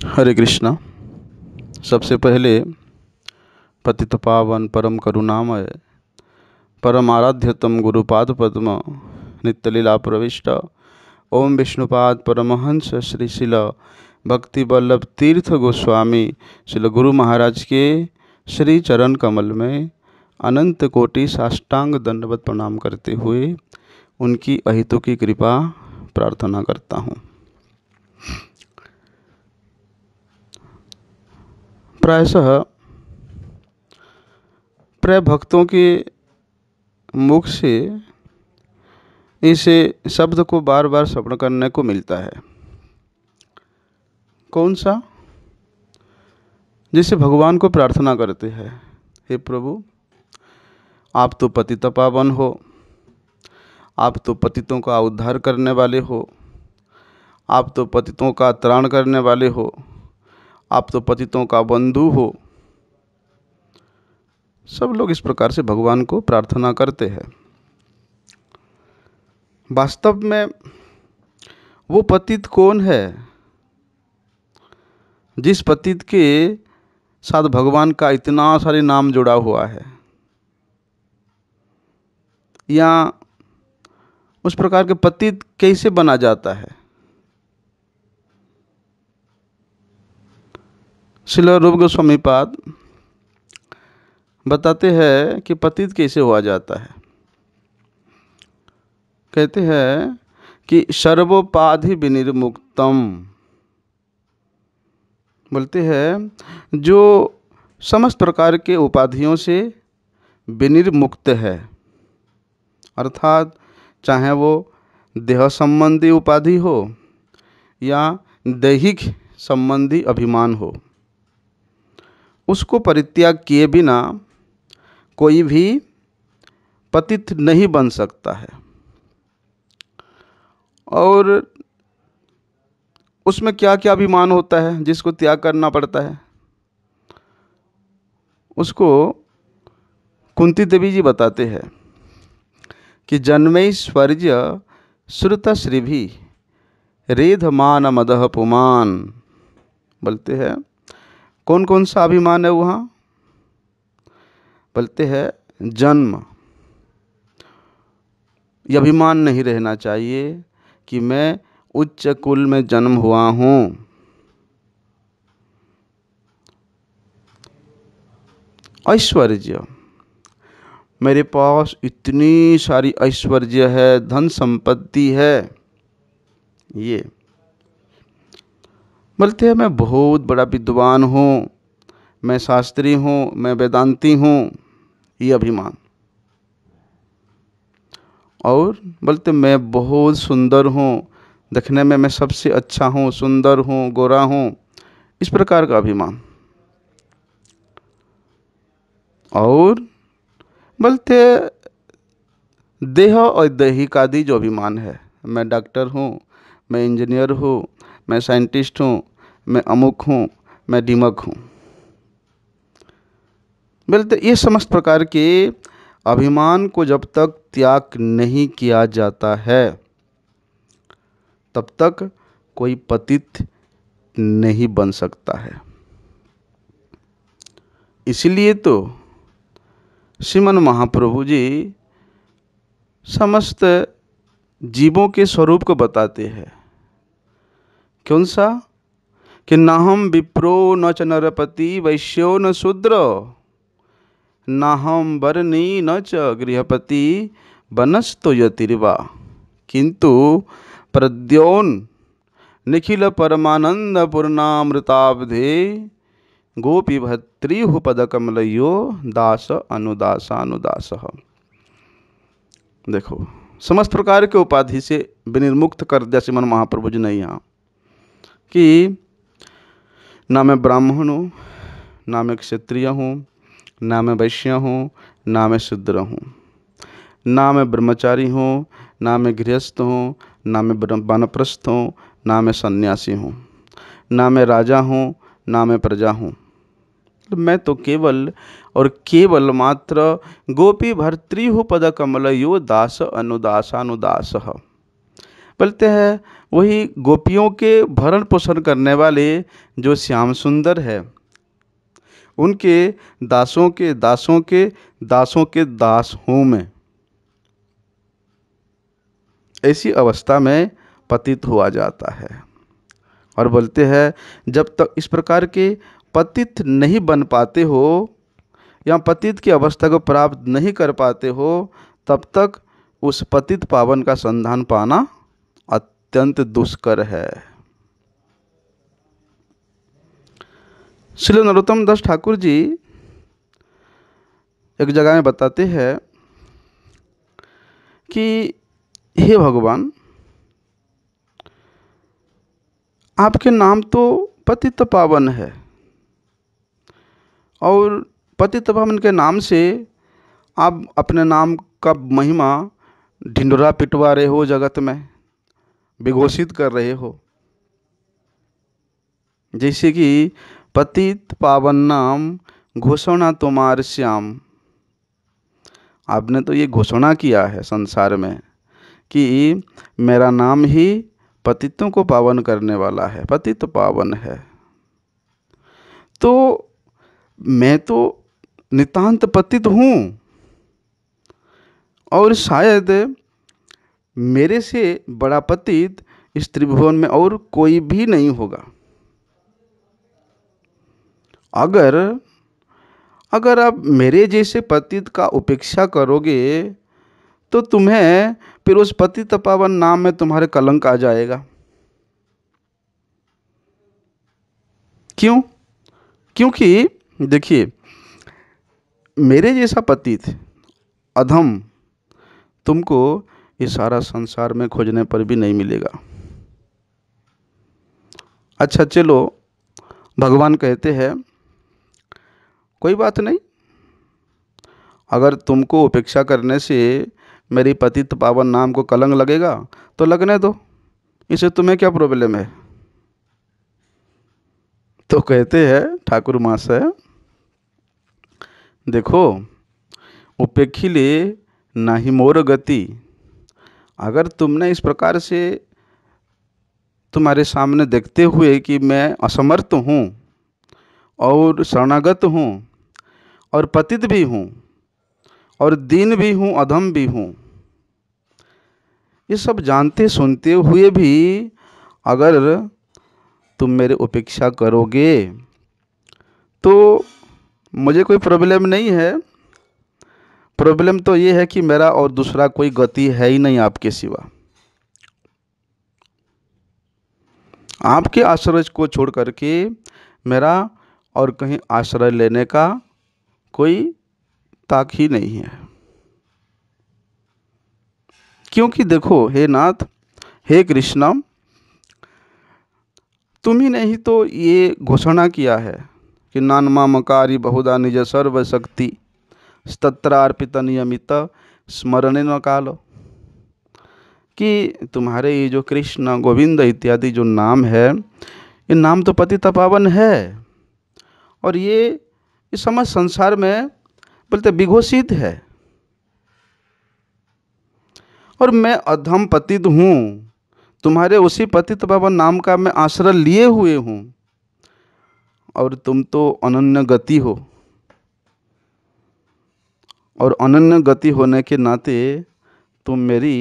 हरे कृष्णा। सबसे पहले पतित पावन परम करुणामय, परम आराध्यतम गुरुपाद पद्म, नित्यलीला प्रविष्ट। ओम विष्णुपाद परमहंस श्री शिल, भक्ति वल्लभ तीर्थ गोस्वामी, शिल गुरु महाराज के श्री चरण कमल में अनंत कोटि साष्टांग दंडवत प्रणाम करते हुए उनकी अहितों की कृपा प्रार्थना करता हूँ। प्रायशः प्राय भक्तों के मुख से इसे शब्द को बार बार श्रवण करने को मिलता है। कौन सा? जिसे भगवान को प्रार्थना करते हैं, हे प्रभु, आप तो पतित पावन हो, आप तो पतितों का उद्धार करने वाले हो, आप तो पतितों का त्राण करने वाले हो आप तो पतितों का बंधु हो। सब लोग इस प्रकार से भगवान को प्रार्थना करते हैं। वास्तव में वो पतित कौन है? जिस पतित के साथ भगवान का इतना सारे नाम जुड़ा हुआ है, या उस प्रकार के पतित कैसे बना जाता है? शिल रूप गोस्वामी पाद बताते हैं कि पतित कैसे हुआ जाता है। कहते हैं कि सर्वोपाधि विनिर्मुक्तम। बोलते हैं, जो समस्त प्रकार के उपाधियों से विनिर्मुक्त है। अर्थात, चाहे वो देह संबंधी उपाधि हो या दैहिक संबंधी अभिमान हो। उसको परित्याग किए बिना कोई भी पतित नहीं बन सकता है। और उसमें क्या क्या अभिमान होता है जिसको त्याग करना पड़ता है? उसको कुंती देवी जी बताते हैं कि जन्मैश्वर्य श्रुत श्री भी रेध मान मदह पुमान। बोलते हैं कौन कौन सा अभिमान है वहाँ? बोलते हैं, जन्म। ये अभिमान नहीं रहना चाहिए कि मैं उच्च कुल में जन्म हुआ हूँ। ऐश्वर्य। मेरे पास इतनी सारी ऐश्वर्य है, धन संपत्ति है। ये बोलते हैं, मैं बहुत बड़ा विद्वान हूँ, मैं शास्त्री हूँ, मैं वेदांती हूँ। ये अभिमान। और बोलते मैं बहुत सुंदर हूँ, देखने में मैं सबसे अच्छा हूँ, सुंदर हूँ, गोरा हूँ। इस प्रकार का अभिमान। और बोलते देह और दैहिक आदि जो अभिमान है, मैं डॉक्टर हूँ, मैं इंजीनियर हूँ, मैं साइंटिस्ट हूँ मैं अमुक हूँ, मैं डिमक हूँ। बोलते, ये समस्त प्रकार के अभिमान को जब तक त्याग नहीं किया जाता है, तब तक कोई पतित नहीं बन सकता है। इसलिए तो श्रीमन महाप्रभु जी समस्त जीवों के स्वरूप को बताते हैं। कौन सा? कि न हम विप्रो न च नरपति वैश्यो न शूद्र। न हम वर्णी न च गृहपति बनस्तो यतिर्वा। किंतु प्रद्योन निखिल परमानंद पूर्णामृताब्धे गोपी भत्रिहु पदकमलयो दास अनुदास अनुदास देखो, समस्त प्रकार के उपाधि से विनिर्मुक्त कर दिया श्रीमन महाप्रभु जी ने यहाँ कि ना मैं ब्राह्मण हूँ ना मैं क्षत्रिय हूँ ना मैं वैश्य हूँ ना मैं शूद्र हूँ ना मैं ब्रह्मचारी हूँ ना मैं गृहस्थ हूँ ना मैं वानप्रस्थ हूँ ना मैं सन्यासी हूँ ना मैं राजा हूँ ना मैं प्रजा हूँ मैं तो केवल और केवल मात्र गोपी भर्तृहु पद कमल यो दास अनुदास अनुदास बोलते हैं वही गोपियों के भरण पोषण करने वाले जो श्याम सुंदर है, उनके दासों के दासों के दासों के दास हूँ मैं। ऐसी अवस्था में पतित हुआ जाता है और बोलते हैं, जब तक इस प्रकार के पतित नहीं बन पाते हो या पतित की अवस्था को प्राप्त नहीं कर पाते हो, तब तक उस पतित पावन का संधान पाना अत्यंत दुष्कर है। श्री नरोत्तम दास ठाकुर जी एक जगह में बताते हैं कि हे भगवान, आपके नाम तो पतित पावन है और पतित पावन के नाम से आप अपने नाम का महिमा ढिंडोरा पिटवा रहे हो जगत में। विघोषित कर रहे हो। जैसे कि पतित पावन नाम घोषणा तुम्हार श्याम। आपने तो ये घोषणा किया है संसार में कि मेरा नाम ही पतितों को पावन करने वाला है, पतित पावन है। तो मैं तो नितांत पतित हूँ और शायद मेरे से बड़ा पतित इस त्रिभुवन में और कोई भी नहीं होगा। अगर अगर आप मेरे जैसे पतित का उपेक्षा करोगे तो तुम्हें फिर उस पति तपावन नाम में तुम्हारे कलंक आ जाएगा। क्यों? क्योंकि देखिए, मेरे जैसा पतित अधम तुमको ये सारा संसार में खोजने पर भी नहीं मिलेगा। अच्छा चलो, भगवान कहते हैं, कोई बात नहीं। अगर तुमको उपेक्षा करने से मेरी पतित पावन नाम को कलंग लगेगा तो लगने दो। इसे तुम्हें क्या प्रॉब्लम है? तो कहते हैं, ठाकुर माँ से देखो उपेक्षिले नाही मोर गति। अगर तुमने इस प्रकार से तुम्हारे सामने देखते हुए कि मैं असमर्थ हूँ और शरणागत हूँ और पतित भी हूँ और दीन भी हूँ, अधम भी हूँ, ये सब जानते सुनते हुए भी अगर तुम मेरे उपेक्षा करोगे तो मुझे कोई प्रॉब्लम नहीं है। प्रॉब्लम तो ये है कि मेरा और दूसरा कोई गति है ही नहीं आपके सिवा। आपके आश्रय को छोड़ करके मेरा और कहीं आश्रय लेने का कोई ताक ही नहीं है। क्योंकि देखो, हे नाथ, हे कृष्ण, तुम ही ने ही तो ये घोषणा किया है कि नानमा मकारी बहुदा निज सर्व शक्ति स्तत्रार्पित नियमित स्मरण न काल। कि तुम्हारे ये जो कृष्ण, गोविंद इत्यादि जो नाम है, ये नाम तो पति तपावन है। और ये इस समय संसार में बोलते विघोषित है। और मैं अधम पतित हूँ। तुम्हारे उसी पतित पावन नाम का मैं आश्रय लिए हुए हूँ। और तुम तो अनन्य गति हो। और अनन्य गति होने के नाते तुम मेरी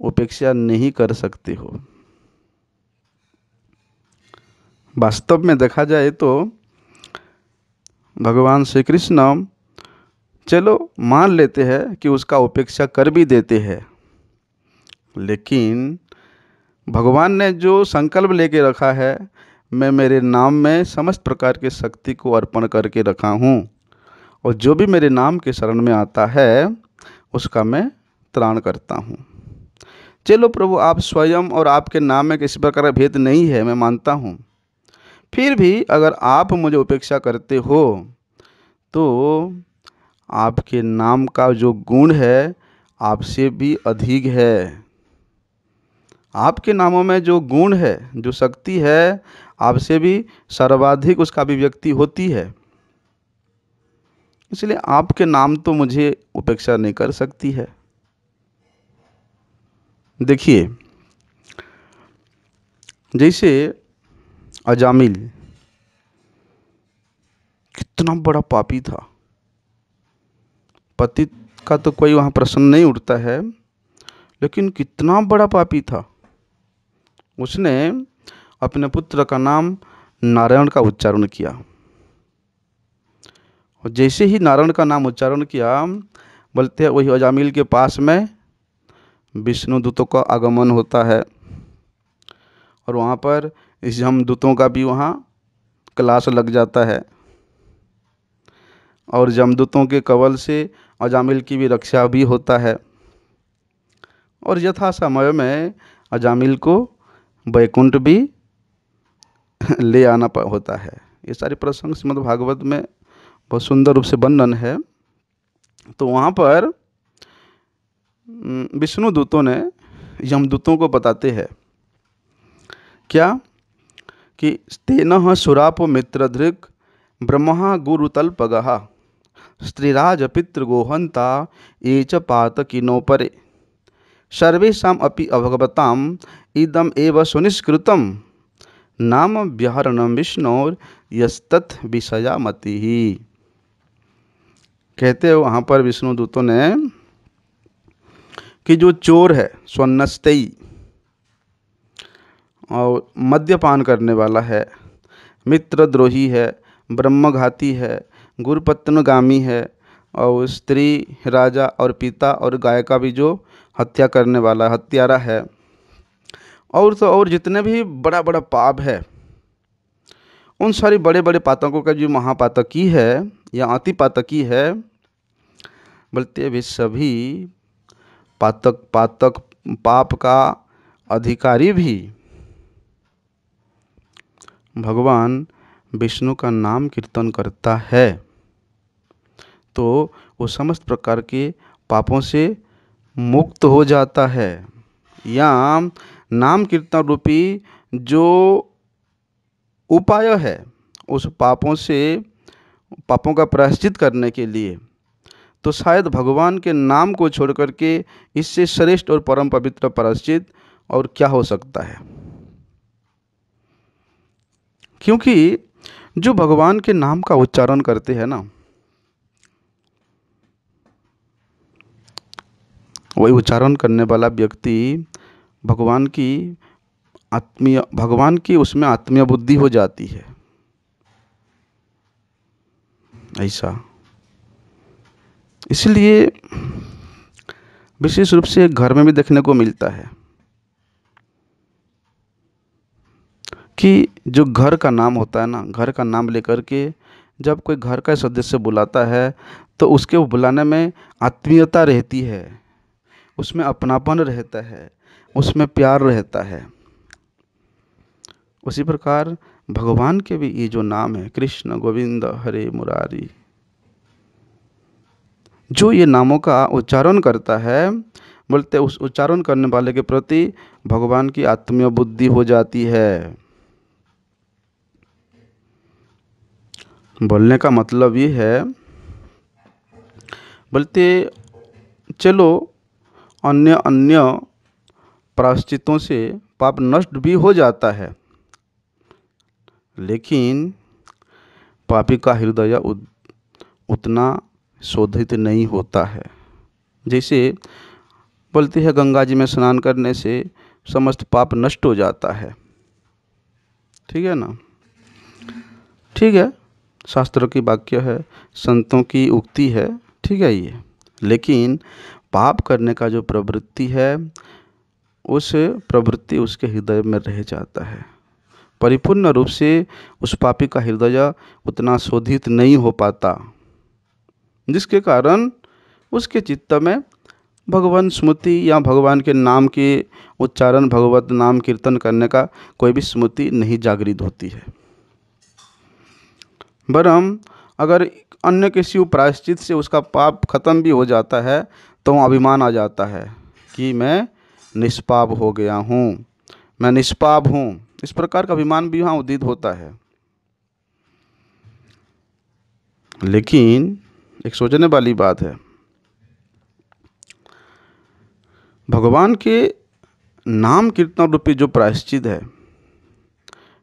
उपेक्षा नहीं कर सकते हो। वास्तव में देखा जाए तो भगवान श्री कृष्ण चलो मान लेते हैं कि उसका उपेक्षा कर भी देते हैं, लेकिन भगवान ने जो संकल्प लेके रखा है, मैं मेरे नाम में समस्त प्रकार की शक्ति को अर्पण करके रखा हूँ। और जो भी मेरे नाम के शरण में आता है, उसका मैं त्राण करता हूँ। चलो प्रभु, आप स्वयं और आपके नाम में किसी प्रकार का भेद नहीं है, मैं मानता हूँ। फिर भी अगर आप मुझे उपेक्षा करते हो तो आपके नाम का जो गुण है, आपसे भी अधिक है। आपके नामों में जो गुण है, जो शक्ति है, आपसे भी सर्वाधिक उसका अभिव्यक्ति होती है। इसलिए आपके नाम तो मुझे उपेक्षा नहीं कर सकती है। देखिए, जैसे अजामिल, कितना बड़ा पापी था। पति का तो कोई वहाँ प्रश्न नहीं उठता है, लेकिन कितना बड़ा पापी था। उसने अपने पुत्र का नाम नारायण का उच्चारण किया। और जैसे ही नारायण का नाम उच्चारण किया, बोलते हैं वही अजामिल के पास में विष्णु दूतों का आगमन होता है। और वहाँ पर इस जमदूतों का भी वहाँ क्लास लग जाता है। और जमदूतों के कवल से अजामिल की भी रक्षा भी होता है। और यथा समय में अजामिल को बैकुंठ भी ले आना होता है। ये सारे प्रसंग श्रीमद् भागवत में बहुत सुंदर रूप से वर्णन है। तो वहाँ पर विष्णु दूतों ने यमदूतों को बताते हैं, क्या? कि तेन सुराप मित्रधृक ब्रह्मा गुरुतल्पगः, स्त्रीराज पितृगोहंता ये च पातकिनो परे सर्वेषाम् अपि अभगवताम इदम एव सुनिष्कृतम। नाम व्याहरणम विष्णुर यस्तत् विषयामति। कहते हैं वहाँ पर विष्णु दूतों ने कि जो चोर है स्वनस्तई और मद्यपान करने वाला है, मित्रद्रोही है, ब्रह्मघाती है, गुरुपत्नगामी है, और स्त्री, राजा और पिता और गाय का भी जो हत्या करने वाला, हत्यारा है, और तो और जितने भी बड़ा बड़ा पाप है उन सारी बड़े बड़े पातकों का जो महापातकी है, या अति पातकी है बोलते वे सभी पातक पातक, पाप का अधिकारी भी भगवान विष्णु का नाम कीर्तन करता है। तो वो समस्त प्रकार के पापों से मुक्त हो जाता है। या नाम कीर्तन रूपी जो उपाय है उस पापों से, पापों का प्रायश्चित करने के लिए। तो शायद भगवान के नाम को छोड़ करके इससे श्रेष्ठ और परम पवित्र प्रायश्चित और क्या हो सकता है? क्योंकि जो भगवान के नाम का उच्चारण करते हैं ना, वही उच्चारण करने वाला व्यक्ति भगवान की आत्मीय, भगवान की उसमें आत्मीय बुद्धि हो जाती है। ऐसा। इसलिए विशेष रूप से घर में भी देखने को मिलता है कि जो घर का नाम होता है ना, घर का नाम लेकर के जब कोई घर का सदस्य बुलाता है तो उसके बुलाने में आत्मीयता रहती है। उसमें अपनापन रहता है, उसमें प्यार रहता है। उसी प्रकार भगवान के भी ये जो नाम है, कृष्ण, गोविंद, हरे मुरारी, जो ये नामों का उच्चारण करता है, बोलते उस उच्चारण करने वाले के प्रति भगवान की आत्मीय बुद्धि हो जाती है। बोलने का मतलब ये है, बोलते चलो अन्य अन्य प्राश्चितों से पाप नष्ट भी हो जाता है। लेकिन पापी का हृदय उतना शोधित नहीं होता है। जैसे बोलते हैं, गंगा जी में स्नान करने से समस्त पाप नष्ट हो जाता है। ठीक है ना? ठीक है। शास्त्रों की वाक्य है, संतों की उक्ति है, ठीक है ये। लेकिन पाप करने का जो प्रवृत्ति है, उस प्रवृत्ति उसके हृदय में रह जाता है। परिपूर्ण रूप से उस पापी का हृदय उतना शोधित नहीं हो पाता, जिसके कारण उसके चित्त में भगवान स्मृति या भगवान के नाम के उच्चारण, भगवत नाम कीर्तन करने का कोई भी स्मृति नहीं जागृत होती है। बरम अगर अन्य किसी प्रायश्चित से उसका पाप खत्म भी हो जाता है तो अभिमान आ जाता है कि मैं निष्पाप हो गया हूँ, मैं निष्पाप हूँ। इस प्रकार का अभिमान भी वहाँ उदित होता है। लेकिन एक सोचने वाली बात है। भगवान के नाम कीर्तन रूपी जो प्रायश्चित है,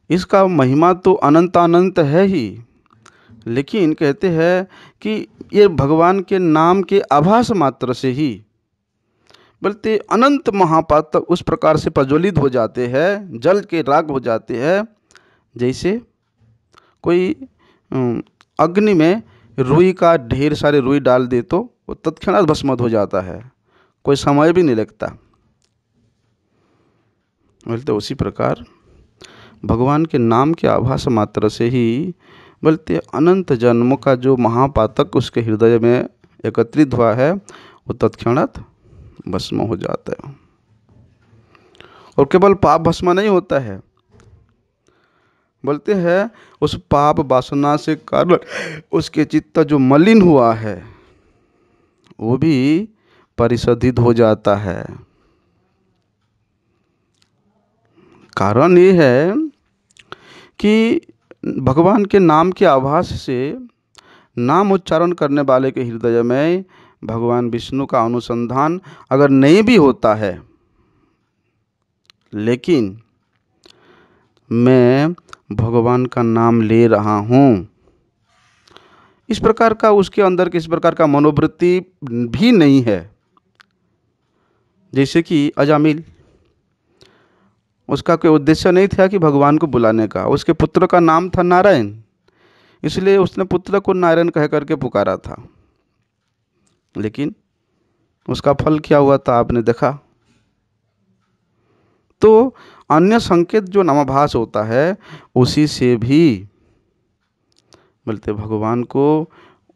इसका महिमा तो अनंत अनंत है ही। लेकिन कहते हैं कि ये भगवान के नाम के आभास मात्र से ही बोलते अनंत महापात्र उस प्रकार से प्रज्वलित हो जाते हैं, जल के राग हो जाते हैं। जैसे कोई अग्नि में रुई का ढेर सारे रुई डाल दे तो वो तत्क्षणात भस्मत हो जाता है, कोई समय भी नहीं लगता। बोलते उसी प्रकार भगवान के नाम के आभास मात्र से ही बोलते अनंत जन्म का जो महापातक उसके हृदय में एकत्रित हुआ है, वो तत्क्षणात भस्म हो जाता है। और केवल पाप भस्म नहीं होता है। बोलते हैं, उस पाप वासना से कारण उसके चित्त जो मलिन हुआ है, वो भी परिशोधित हो जाता है। कारण ये है कि भगवान के नाम के आभास से नाम उच्चारण करने वाले के हृदय में भगवान विष्णु का अनुसंधान अगर नहीं भी होता है। लेकिन मैं भगवान का नाम ले रहा हूँ। इस प्रकार का उसके अंदर किस प्रकार का मनोवृत्ति भी नहीं है। जैसे कि अजामिल, उसका कोई उद्देश्य नहीं था कि भगवान को बुलाने का। उसके पुत्र का नाम था नारायण, इसलिए उसने पुत्र को नारायण कह करके पुकारा था। लेकिन उसका फल क्या हुआ था आपने देखा। तो अन्य संकेत जो नामाभास होता है, उसी से भी बोलते भगवान को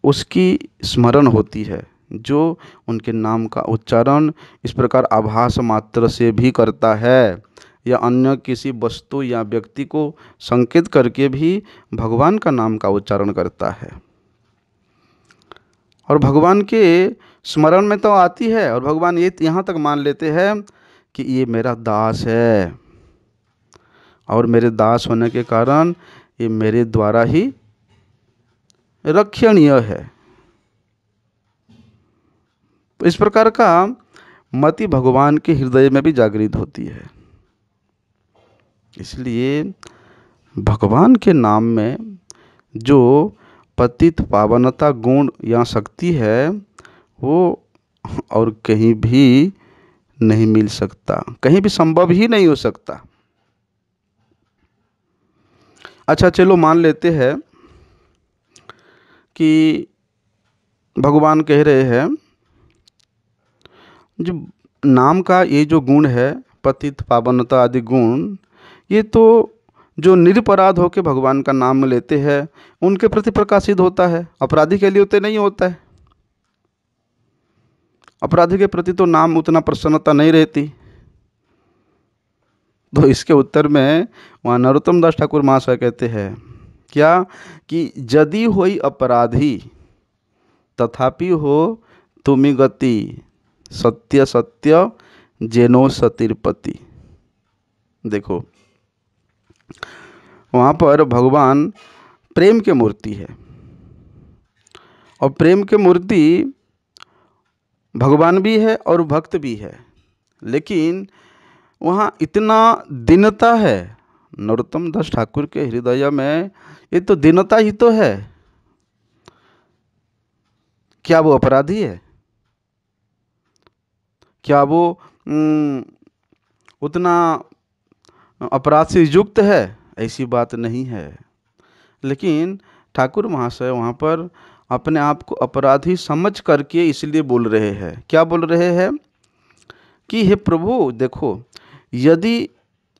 उसकी स्मरण होती है, जो उनके नाम का उच्चारण इस प्रकार आभास मात्र से भी करता है, या अन्य किसी वस्तु या व्यक्ति को संकेत करके भी भगवान का नाम का उच्चारण करता है। और भगवान के स्मरण में तो आती है और भगवान ये यहाँ तक मान लेते हैं कि ये मेरा दास है। और मेरे दास होने के कारण ये मेरे द्वारा ही रक्षणीय है। तो इस प्रकार का मति भगवान के हृदय में भी जागृत होती है। इसलिए भगवान के नाम में जो पतित पावनता गुण या शक्ति है, वो और कहीं भी नहीं मिल सकता। कहीं भी संभव ही नहीं हो सकता। अच्छा चलो मान लेते हैं कि भगवान कह रहे हैं, जो नाम का ये जो गुण है, पतित पावनता आदि गुण, ये तो जो निरपराध होकर भगवान का नाम लेते हैं, उनके प्रति प्रकाशित होता है। अपराधी के लिए उतने नहीं होता है। अपराधी के प्रति तो नाम उतना प्रसन्नता नहीं रहती। तो इसके उत्तर में वहाँ नरोत्तम दास ठाकुर महाशय कहते हैं, क्या कि यदि हो अपराधी, तथापि हो तुमि गति, सत्य सत्य, जेनो सतिरपति। देखो वहाँ पर भगवान प्रेम के मूर्ति है। और प्रेम के मूर्ति भगवान भी है और भक्त भी है। लेकिन वहाँ इतना दीनता है, नरोत्तम दास ठाकुर के हृदय में ये तो दीनता ही तो है। क्या वो अपराधी है? क्या वो उतना अपराध से युक्त है, ऐसी बात नहीं है। लेकिन ठाकुर महाशय वहाँ पर अपने आप को अपराधी समझ करके इसलिए बोल रहे हैं। क्या बोल रहे हैं? कि, हे प्रभु, देखो, यदि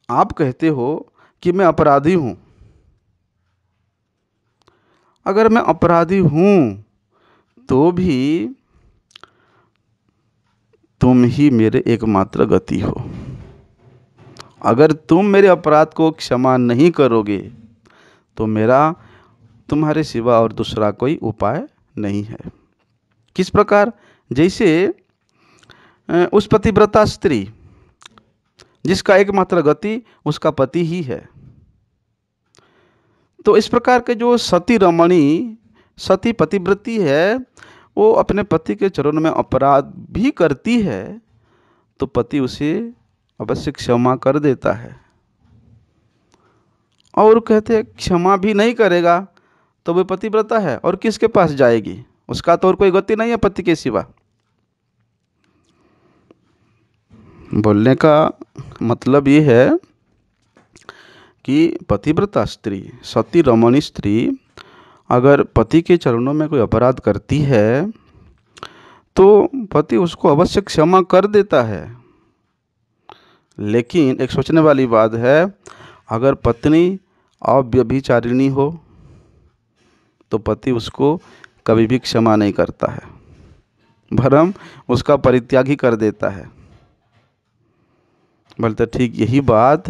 आप कहते हो कि मैं अपराधी हूँ, अगर मैं अपराधी हूँ तो भी तुम ही मेरे एकमात्र गति हो। अगर तुम मेरे अपराध को क्षमा नहीं करोगे तो मेरा, तुम्हारे सिवा और दूसरा कोई उपाय नहीं है। किस प्रकार? जैसे उस पतिव्रता स्त्री, जिसका एकमात्र गति उसका पति ही है। तो इस प्रकार के जो सती रमणी, सती पतिव्रती है, वो अपने पति के चरण में अपराध भी करती है तो पति उसे अवश्य क्षमा कर देता है। और कहते क्षमा भी नहीं करेगा तो वह पतिव्रता है, और किसके पास जाएगी? उसका तो और कोई गति नहीं है पति के सिवा। बोलने का मतलब ये है कि पतिव्रता स्त्री, सती रमणी स्त्री, अगर पति के चरणों में कोई अपराध करती है तो पति उसको अवश्य क्षमा कर देता है। लेकिन एक सोचने वाली बात है, अगर पत्नी अव्यभिचारिणी हो तो पति उसको कभी भी क्षमा नहीं करता है भरम उसका परित्याग ही कर देता है। बोलते ठीक, यही बात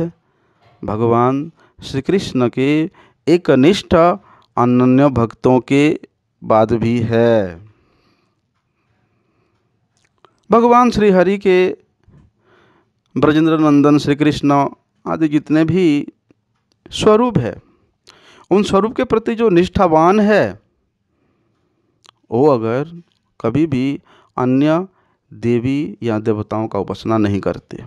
भगवान श्री कृष्ण के एक निष्ठ अनन्य भक्तों के बाद भी है। भगवान श्री हरि के ब्रजेंद्र नंदन श्री कृष्ण आदि जितने भी स्वरूप है, उन स्वरूप के प्रति जो निष्ठावान है, वो अगर कभी भी अन्य देवी या देवताओं का उपासना नहीं करते,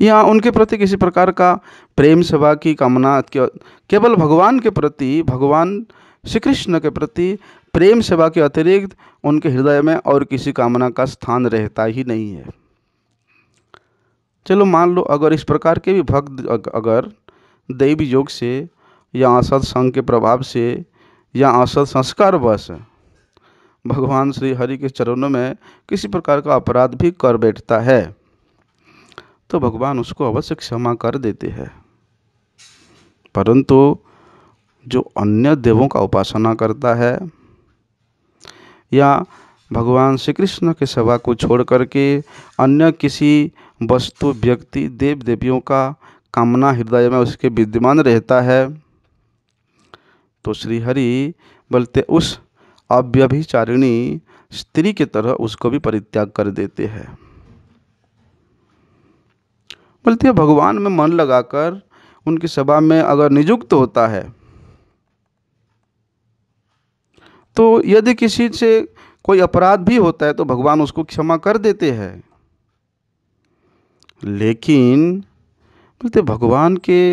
या उनके प्रति किसी प्रकार का प्रेम, सेवा की कामना केवल भगवान के प्रति, भगवान श्री कृष्ण के प्रति प्रेम सेवा के अतिरिक्त उनके हृदय में और किसी कामना का स्थान रहता ही नहीं है। चलो मान लो, अगर इस प्रकार के भी भक्त अगर दैवी योग से या असत संघ के प्रभाव से या असत संस्कार बस भगवान श्री हरि के चरणों में किसी प्रकार का अपराध भी कर बैठता है तो भगवान उसको अवश्य क्षमा कर देते हैं। परंतु जो अन्य देवों का उपासना करता है या भगवान श्री कृष्ण के सेवा को छोड़ करके अन्य किसी वस्तु, व्यक्ति देव देवियों का कामना हृदय में उसके विद्यमान रहता है। तो श्रीहरि बोलते, उस अव्यभिचारिणी स्त्री की तरह उसको भी परित्याग कर देते हैं। बोलते है, भगवान में मन लगाकर उनकी सभा में अगर नियुक्त होता है तो यदि किसी से कोई अपराध भी होता है तो भगवान उसको क्षमा कर देते हैं। लेकिन, बोलते भगवान के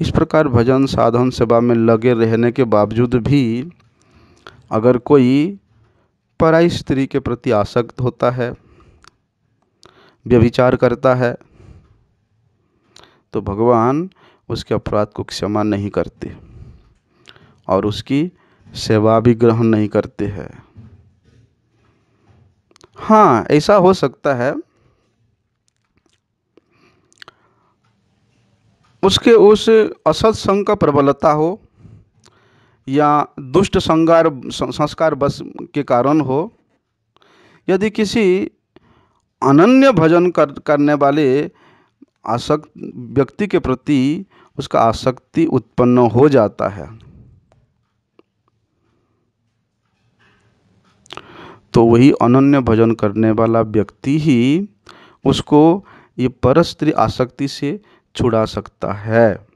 इस प्रकार भजन साधन सेवा में लगे रहने के बावजूद भी अगर कोई पराई स्त्री के प्रति आसक्त होता है, व्यभिचार करता है तो भगवान उसके अपराध को क्षमा नहीं करते। और उसकी सेवा भी ग्रहण नहीं करते हैं। हाँ ऐसा हो सकता है। उसके उस असत संग का प्रबलता हो या दुष्ट संगार, संस्कार बस के कारण हो, यदि किसी अनन्य भजन कर, करने वाले आसक्त, व्यक्ति के प्रति उसका आसक्ति उत्पन्न हो जाता है। तो वही अनन्य भजन करने वाला व्यक्ति ही उसको ये परस्त्री आसक्ति से छुड़ा सकता है।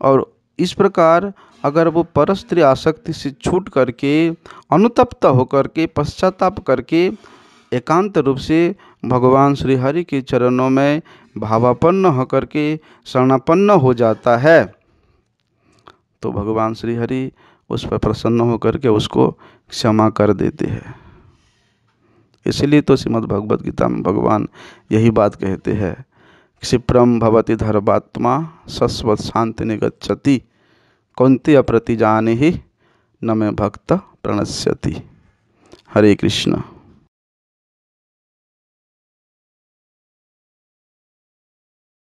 और इस प्रकार अगर वो परस्त्री आसक्ति से छूट करके, अनुतप्त होकर के, पश्चाताप करके एकांत रूप से भगवान श्री हरि के चरणों में भावापन्न होकर के शरणापन्न हो जाता है तो भगवान श्री हरि उस पर प्रसन्न होकर के उसको क्षमा कर देते हैं। इसलिए तो श्रीमद् भगवद गीता में भगवान यही बात कहते हैं क्षिप्रम भवती धर्मात्मा शस्वत शांति निगछति कौंती अप्रति जाने ही न में भक्त प्रणश्यति। हरे कृष्ण।